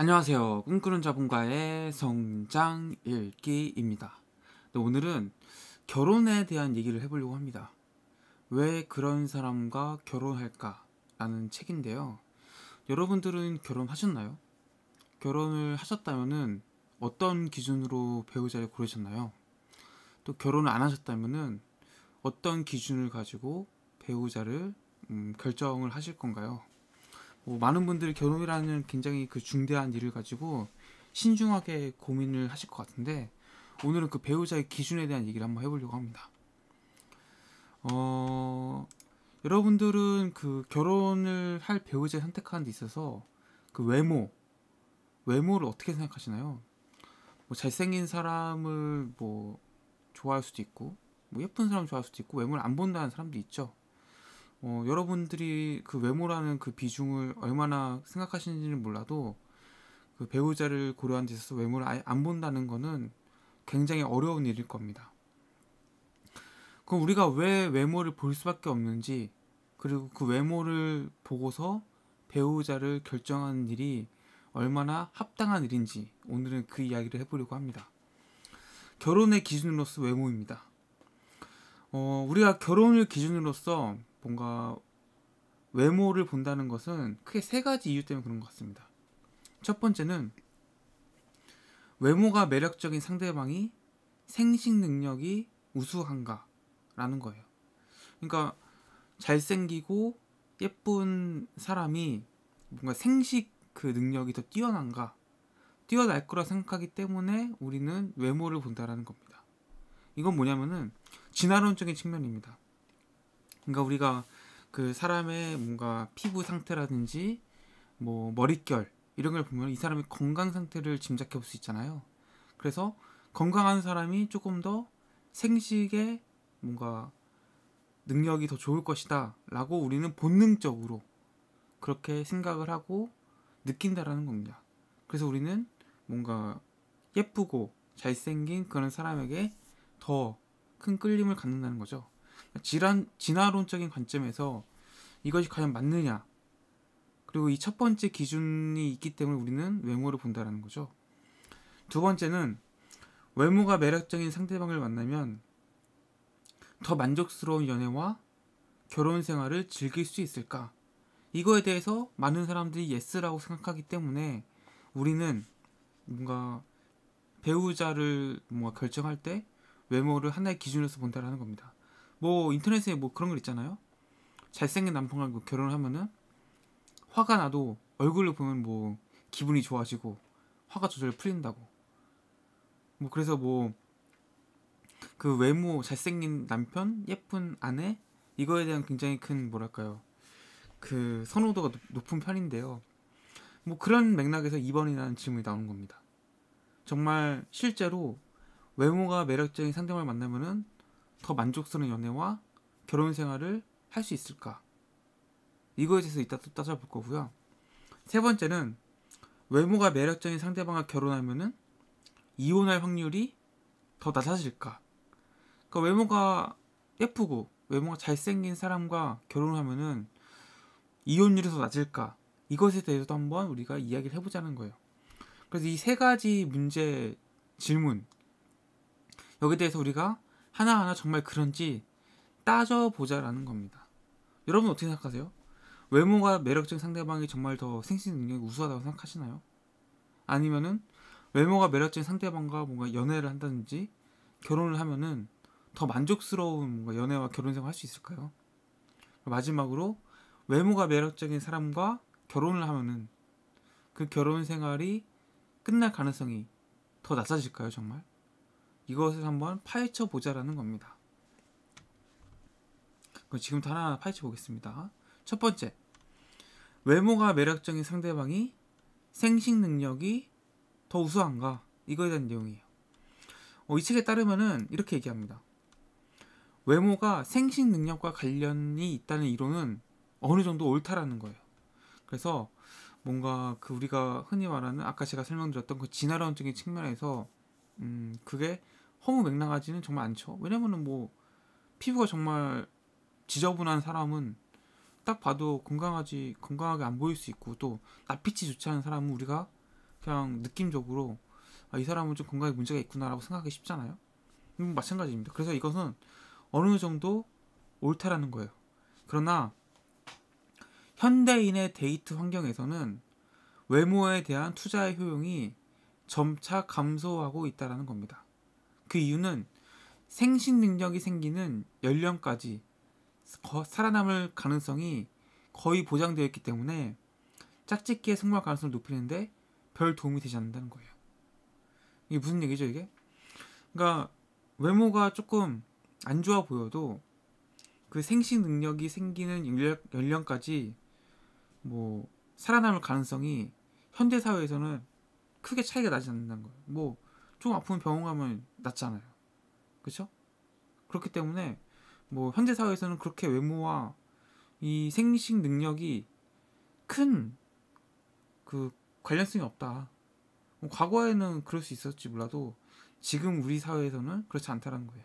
안녕하세요. 꿈꾸는 자본가의 성장 읽기입니다. 네, 오늘은 결혼에 대한 얘기를 해보려고 합니다. 왜 그런 사람과 결혼할까? 라는 책인데요. 여러분들은 결혼하셨나요? 결혼을 하셨다면 어떤 기준으로 배우자를 고르셨나요? 또 결혼을 안 하셨다면 어떤 기준을 가지고 배우자를 음, 결정을 하실 건가요? 뭐 많은 분들이 결혼이라는 굉장히 그 중대한 일을 가지고 신중하게 고민을 하실 것 같은데 오늘은 그 배우자의 기준에 대한 얘기를 한번 해보려고 합니다. 어, 여러분들은 그 결혼을 할 배우자 선택하는 데 있어서 그 외모, 외모를 어떻게 생각하시나요? 뭐 잘생긴 사람을 뭐 좋아할 수도 있고, 뭐 예쁜 사람 좋아할 수도 있고, 외모를 안 본다는 사람도 있죠. 어, 여러분들이 그 외모라는 그 비중을 얼마나 생각하시는지는 몰라도 그 배우자를 고려한 데 있어서 외모를 아예 안 본다는 거는 굉장히 어려운 일일 겁니다. 그럼 우리가 왜 외모를 볼 수밖에 없는지 그리고 그 외모를 보고서 배우자를 결정하는 일이 얼마나 합당한 일인지 오늘은 그 이야기를 해보려고 합니다. 결혼의 기준으로서 외모입니다. 어, 우리가 결혼을 기준으로서 뭔가 외모를 본다는 것은 크게 세 가지 이유 때문에 그런 것 같습니다. 첫 번째는 외모가 매력적인 상대방이 생식 능력이 우수한가라는 거예요. 그러니까 잘생기고 예쁜 사람이 뭔가 생식 그 능력이 더 뛰어난가, 뛰어날 거라 생각하기 때문에 우리는 외모를 본다라는 겁니다. 이건 뭐냐면은 진화론적인 측면입니다. 그러니까 우리가 그 사람의 뭔가 피부 상태라든지 뭐 머릿결 이런 걸 보면 이 사람의 건강 상태를 짐작해 볼 수 있잖아요. 그래서 건강한 사람이 조금 더 생식에 뭔가 능력이 더 좋을 것이다 라고 우리는 본능적으로 그렇게 생각을 하고 느낀다라는 겁니다. 그래서 우리는 뭔가 예쁘고 잘생긴 그런 사람에게 더 큰 끌림을 갖는다는 거죠. 질환, 진화론적인 관점에서 이것이 과연 맞느냐 그리고 이 첫 번째 기준이 있기 때문에 우리는 외모를 본다라는 거죠. 두 번째는 외모가 매력적인 상대방을 만나면 더 만족스러운 연애와 결혼 생활을 즐길 수 있을까? 이거에 대해서 많은 사람들이 yes라고 생각하기 때문에 우리는 뭔가 배우자를 뭔가 결정할 때 외모를 하나의 기준으로서 본다라는 겁니다. 뭐 인터넷에 뭐 그런 걸 있잖아요. 잘생긴 남편과 뭐 결혼을 하면은 화가 나도 얼굴을 보면 뭐 기분이 좋아지고 화가 저절로 풀린다고. 뭐 그래서 뭐 그 외모 잘생긴 남편 예쁜 아내 이거에 대한 굉장히 큰 뭐랄까요 그 선호도가 높은 편인데요. 뭐 그런 맥락에서 2번이라는 질문이 나오는 겁니다. 정말 실제로 외모가 매력적인 상대방을 만나면은 더 만족스러운 연애와 결혼 생활을 할 수 있을까? 이거에 대해서 이따 또 따져볼 거고요. 세 번째는 외모가 매력적인 상대방과 결혼하면은 이혼할 확률이 더 낮아질까? 그러니까 외모가 예쁘고 외모가 잘생긴 사람과 결혼하면은 이혼율이 더 낮을까? 이것에 대해서도 한번 우리가 이야기를 해보자는 거예요. 그래서 이 세 가지 문제 질문 여기에 대해서 우리가 하나하나 정말 그런지 따져보자라는 겁니다. 여러분 어떻게 생각하세요? 외모가 매력적인 상대방이 정말 더 생식 능력이 우수하다고 생각하시나요? 아니면은 외모가 매력적인 상대방과 뭔가 연애를 한다든지 결혼을 하면은 더 만족스러운 뭔가 연애와 결혼 생활 할 수 있을까요? 마지막으로 외모가 매력적인 사람과 결혼을 하면은 그 결혼 생활이 끝날 가능성이 더 낮아질까요, 정말? 이것을 한번 파헤쳐 보자라는 겁니다. 지금부터 하나하나 파헤쳐 보겠습니다. 첫 번째, 외모가 매력적인 상대방이 생식 능력이 더 우수한가? 이거에 대한 내용이에요. 어, 이 책에 따르면은 이렇게 얘기합니다. 외모가 생식 능력과 관련이 있다는 이론은 어느 정도 옳다라는 거예요. 그래서 뭔가 그 우리가 흔히 말하는 아까 제가 설명드렸던 그 진화론적인 측면에서 음 그게 허무 맹랑하지는 정말 않죠. 왜냐면은 뭐 피부가 정말 지저분한 사람은 딱 봐도 건강하지 건강하게 안 보일 수 있고 또 낯빛이 좋지 않은 사람은 우리가 그냥 느낌적으로 아, 이 사람은 좀 건강에 문제가 있구나라고 생각하기 쉽잖아요. 음, 마찬가지입니다. 그래서 이것은 어느 정도 옳다라는 거예요. 그러나 현대인의 데이트 환경에서는 외모에 대한 투자의 효용이 점차 감소하고 있다라는 겁니다. 그 이유는 생식 능력이 생기는 연령까지 살아남을 가능성이 거의 보장되어 있기 때문에 짝짓기의 성공 가능성을 높이는데 별 도움이 되지 않는다는 거예요. 이게 무슨 얘기죠, 이게? 그러니까 외모가 조금 안 좋아 보여도 그 생식 능력이 생기는 연령, 까지뭐 살아남을 가능성이 현대 사회에서는 크게 차이가 나지 않는다는 거예요. 뭐 좀 아프면 병원 가면 낫잖아요. 그렇죠? 그렇기 때문에 뭐 현대 사회에서는 그렇게 외모와 이 생식 능력이 큰 그 관련성이 없다. 뭐 과거에는 그럴 수 있었지 몰라도 지금 우리 사회에서는 그렇지 않다는 거예요.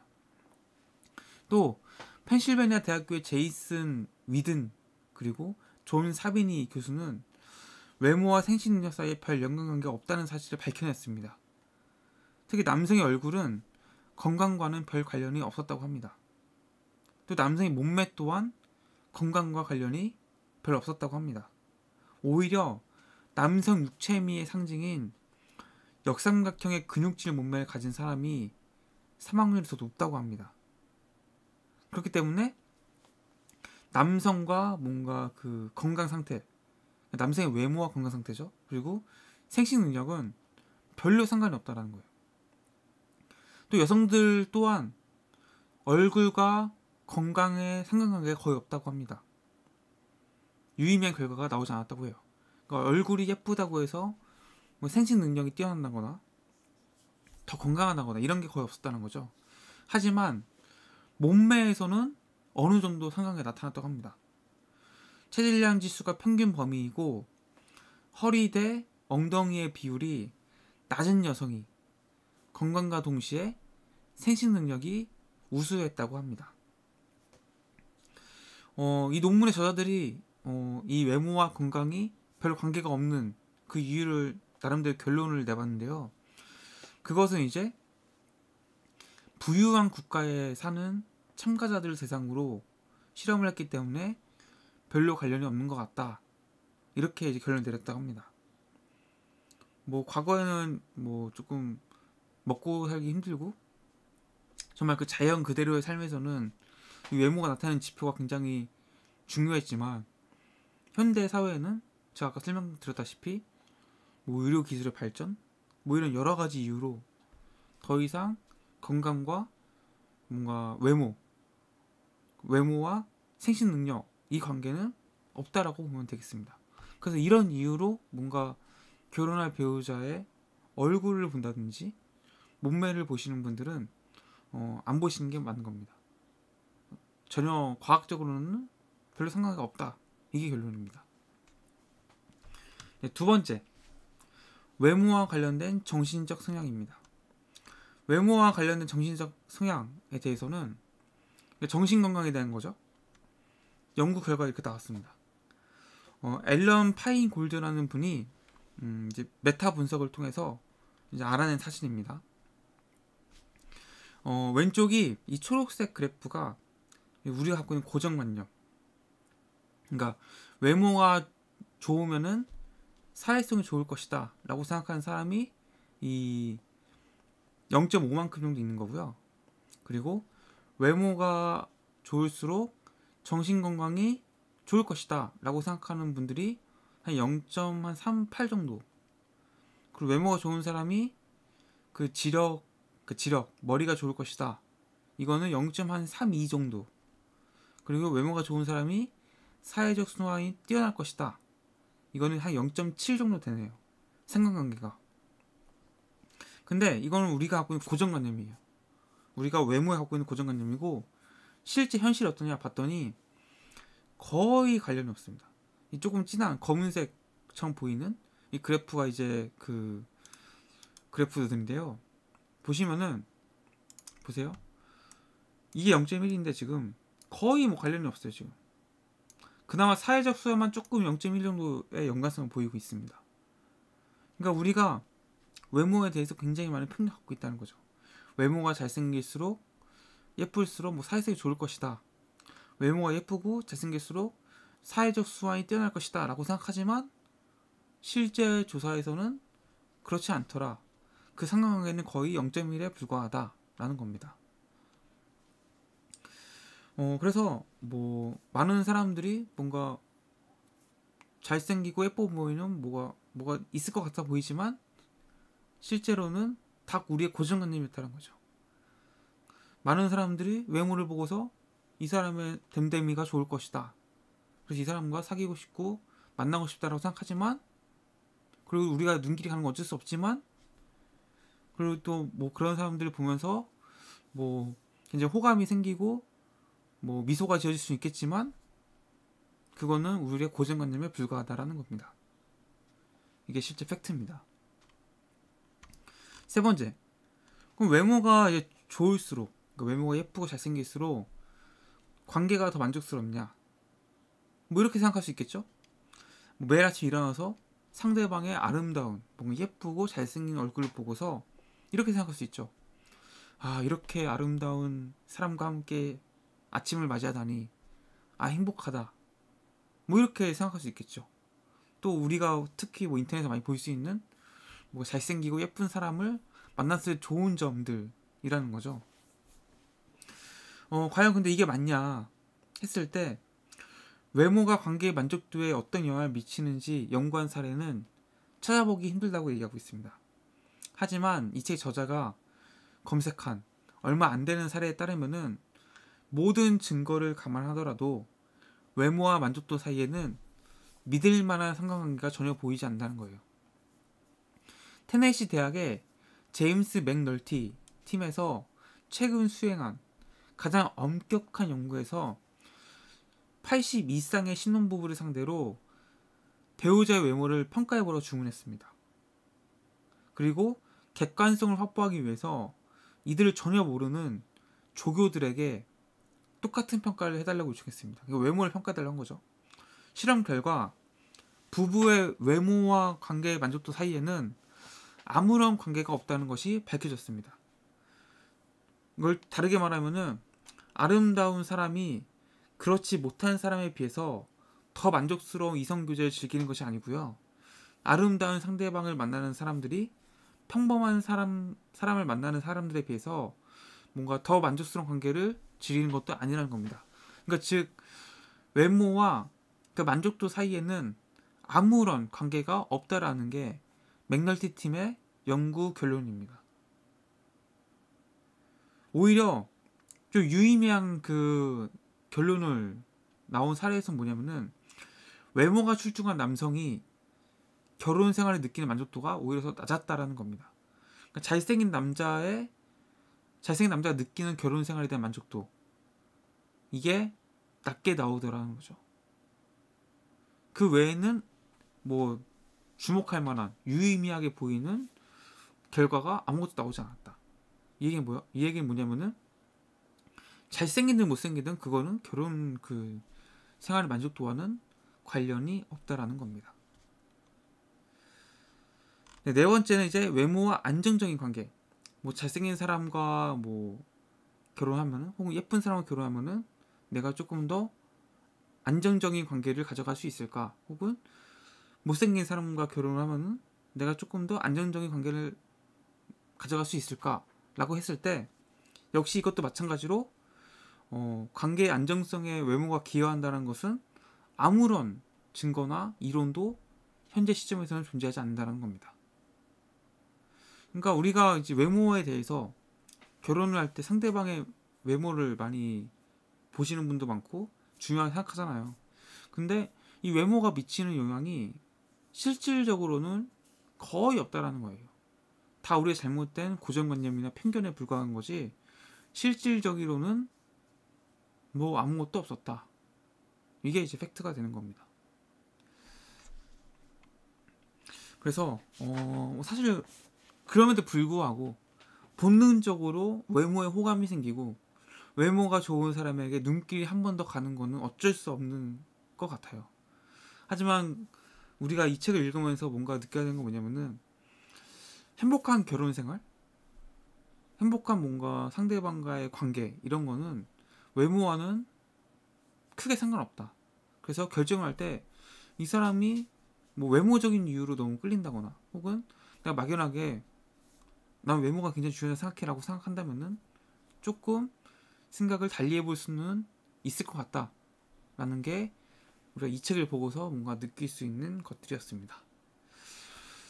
또 펜실베니아 대학교의 제이슨 위든 그리고 존 사비니 교수는 외모와 생식 능력 사이에 별 연관관계가 없다는 사실을 밝혀냈습니다. 특히 남성의 얼굴은 건강과는 별 관련이 없었다고 합니다. 또 남성의 몸매 또한 건강과 관련이 별 없었다고 합니다. 오히려 남성 육체미의 상징인 역삼각형의 근육질 몸매를 가진 사람이 사망률이 더 높다고 합니다. 그렇기 때문에 남성과 뭔가 그 건강 상태 남성의 외모와 건강 상태죠. 그리고 생식 능력은 별로 상관이 없다라는 거예요. 또 여성들 또한 얼굴과 건강에 상관관계가 거의 없다고 합니다. 유의미한 결과가 나오지 않았다고 해요. 그러니까 얼굴이 예쁘다고 해서 뭐 생식 능력이 뛰어난다거나 더 건강하다거나 이런 게 거의 없었다는 거죠. 하지만 몸매에서는 어느 정도 상관계가 나타났다고 합니다. 체질량 지수가 평균 범위이고 허리 대 엉덩이의 비율이 낮은 여성이 건강과 동시에 생식 능력이 우수했다고 합니다. 어, 이 논문의 저자들이 어, 이 외모와 건강이 별 관계가 없는 그 이유를 나름대로 결론을 내봤는데요. 그것은 이제 부유한 국가에 사는 참가자들을 대상으로 실험을 했기 때문에 별로 관련이 없는 것 같다. 이렇게 이제 결론 내렸다고 합니다. 뭐 과거에는 뭐 조금 먹고 살기 힘들고 정말 그 자연 그대로의 삶에서는 외모가 나타내는 지표가 굉장히 중요했지만 현대 사회에는 제가 아까 설명드렸다시피 뭐 의료 기술의 발전 뭐 이런 여러 가지 이유로 더 이상 건강과 뭔가 외모 외모와 생식 능력 이 관계는 없다라고 보면 되겠습니다. 그래서 이런 이유로 뭔가 결혼할 배우자의 얼굴을 본다든지 몸매를 보시는 분들은 어, 안 보시는 게 맞는 겁니다. 전혀 과학적으로는 별로 상관이 없다. 이게 결론입니다. 네, 두 번째, 외모와 관련된 정신적 성향입니다. 외모와 관련된 정신적 성향에 대해서는 정신 건강에 대한 거죠. 연구 결과 이렇게 나왔습니다. 어, 앨런 파인 골드라는 분이 음, 이제 메타 분석을 통해서 이제 알아낸 사실입니다. 어, 왼쪽이 이 초록색 그래프가 우리가 갖고 있는 고정관념. 그러니까 외모가 좋으면은 사회성이 좋을 것이다 라고 생각하는 사람이 이 0.5만큼 정도 있는 거고요. 그리고 외모가 좋을수록 정신 건강이 좋을 것이다 라고 생각하는 분들이 한 0.38 정도 그리고 외모가 좋은 사람이 그 지력 그 지력 머리가 좋을 것이다. 이거는 0.32 정도. 그리고 외모가 좋은 사람이 사회적 순환이 뛰어날 것이다. 이거는 한 0.7 정도 되네요. 상관관계가. 근데 이거는 우리가 갖고 있는 고정관념이에요. 우리가 외모에 갖고 있는 고정관념이고 실제 현실이 어떠냐 봤더니 거의 관련이 없습니다. 이 조금 진한 검은색처럼 보이는 이 그래프가 이제 그 그래프들인데요. 보시면은 보세요. 이게 0.1인데 지금 거의 뭐 관련이 없어요 지금. 그나마 사회적 수요만 조금 0.1 정도의 연관성을 보이고 있습니다. 그러니까 우리가 외모에 대해서 굉장히 많은 편견을 갖고 있다는 거죠. 외모가 잘생길수록 예쁠수록 뭐 사회성이 좋을 것이다. 외모가 예쁘고 잘생길수록 사회적 수완이 뛰어날 것이다 라고 생각하지만 실제 조사에서는 그렇지 않더라. 그 상관관계는 거의 0.1에 불과하다 라는 겁니다. 어, 그래서 뭐 많은 사람들이 뭔가 잘생기고 예뻐 보이는 뭐가 뭐가 있을 것 같아 보이지만 실제로는 다 우리의 고정관념이었다는 거죠. 많은 사람들이 외모를 보고서 이 사람의 댐댐이가 좋을 것이다. 그래서 이 사람과 사귀고 싶고 만나고 싶다라고 생각하지만 그리고 우리가 눈길이 가는 건 어쩔 수 없지만 그리고 또 뭐 그런 사람들을 보면서 뭐 굉장히 호감이 생기고 뭐 미소가 지어질 수 있겠지만 그거는 우리의 고정관념에 불과하다라는 겁니다. 이게 실제 팩트입니다. 세 번째, 그럼 외모가 이제 좋을수록, 그러니까 외모가 예쁘고 잘생길수록 관계가 더 만족스럽냐? 뭐 이렇게 생각할 수 있겠죠? 뭐 매일 아침 일어나서 상대방의 아름다운, 뭔가 예쁘고 잘생긴 얼굴을 보고서 이렇게 생각할 수 있죠. 아, 이렇게 아름다운 사람과 함께 아침을 맞이하다니, 아, 행복하다. 뭐 이렇게 생각할 수 있겠죠. 또 우리가 특히 뭐 인터넷에서 많이 볼 수 있는 뭐 잘생기고 예쁜 사람을 만났을 때 좋은 점들이라는 거죠. 어, 과연 근데 이게 맞냐 했을 때 외모가 관계의 만족도에 어떤 영향을 미치는지 연구한 사례는 찾아보기 힘들다고 얘기하고 있습니다. 하지만 이 책 저자가 검색한 얼마 안 되는 사례에 따르면은 모든 증거를 감안하더라도 외모와 만족도 사이에는 믿을 만한 상관관계가 전혀 보이지 않는다는 거예요. 테네시 대학의 제임스 맥널티 팀에서 최근 수행한 가장 엄격한 연구에서 80 이상의 신혼부부를 상대로 배우자의 외모를 평가해보러 주문했습니다. 그리고 객관성을 확보하기 위해서 이들을 전혀 모르는 조교들에게 똑같은 평가를 해달라고 요청했습니다. 외모를 평가해달라는 거죠. 실험 결과 부부의 외모와 관계의 만족도 사이에는 아무런 관계가 없다는 것이 밝혀졌습니다. 이걸 다르게 말하면은 아름다운 사람이 그렇지 못한 사람에 비해서 더 만족스러운 이성 교제를 즐기는 것이 아니고요. 아름다운 상대방을 만나는 사람들이 평범한 사람 사람을 만나는 사람들에 비해서 뭔가 더 만족스러운 관계를 즐기는 것도 아니라는 겁니다. 그러니까 즉 외모와 그 만족도 사이에는 아무런 관계가 없다라는 게 맥널티 팀의 연구 결론입니다. 오히려 좀 유의미한 그 결론을 나온 사례에서 뭐냐면은 외모가 출중한 남성이 결혼 생활에 느끼는 만족도가 오히려 더 낮았다라는 겁니다. 그러니까 잘생긴 남자의 잘생긴 남자가 느끼는 결혼 생활에 대한 만족도 이게 낮게 나오더라는 거죠. 그 외에는 뭐 주목할 만한 유의미하게 보이는 결과가 아무것도 나오지 않았다. 이 얘기는 뭐야? 이 얘기는 뭐냐면은 잘생기든 못생기든 그거는 결혼 그 생활의 만족도와는 관련이 없다라는 겁니다. 네, 네 번째는 이제 외모와 안정적인 관계. 뭐 잘생긴 사람과 뭐 결혼하면은 혹은 예쁜 사람과 결혼하면은 내가 조금 더 안정적인 관계를 가져갈 수 있을까? 혹은 못생긴 사람과 결혼을 하면은 내가 조금 더 안정적인 관계를 가져갈 수 있을까라고 했을 때 역시 이것도 마찬가지로 어, 관계의 안정성에 외모가 기여한다는 것은 아무런 증거나 이론도 현재 시점에서는 존재하지 않는다는 겁니다. 그러니까 우리가 이제 외모에 대해서 결혼을 할 때 상대방의 외모를 많이 보시는 분도 많고 중요하게 생각하잖아요. 근데 이 외모가 미치는 영향이 실질적으로는 거의 없다라는 거예요. 다 우리의 잘못된 고정관념이나 편견에 불과한 거지 실질적으로는 뭐 아무것도 없었다. 이게 이제 팩트가 되는 겁니다. 그래서 어 사실 그럼에도 불구하고 본능적으로 외모에 호감이 생기고 외모가 좋은 사람에게 눈길이 한 번 더 가는 거는 어쩔 수 없는 것 같아요. 하지만 우리가 이 책을 읽으면서 뭔가 느껴야 되는 건 뭐냐면은 행복한 결혼 생활, 행복한 뭔가 상대방과의 관계 이런 거는 외모와는 크게 상관없다. 그래서 결정을 할 때 이 사람이 뭐 외모적인 이유로 너무 끌린다거나 혹은 내가 막연하게 난 외모가 굉장히 중요하다 생각해라고 생각한다면은 조금 생각을 달리 해볼 수는 있을 것 같다라는 게 우리가 이 책을 보고서 뭔가 느낄 수 있는 것들이었습니다.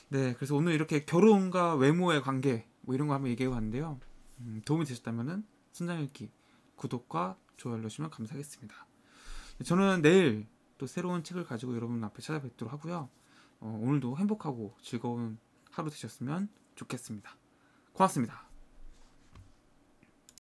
네, 그래서 오늘 이렇게 결혼과 외모의 관계 뭐 이런 거 한번 얘기해 봤는데요. 음, 도움이 되셨다면은 순장 읽기 구독과 좋아요 눌러주시면 감사하겠습니다. 저는 내일 또 새로운 책을 가지고 여러분 앞에 찾아뵙도록 하고요. 어, 오늘도 행복하고 즐거운 하루 되셨으면 좋겠습니다. 고맙습니다.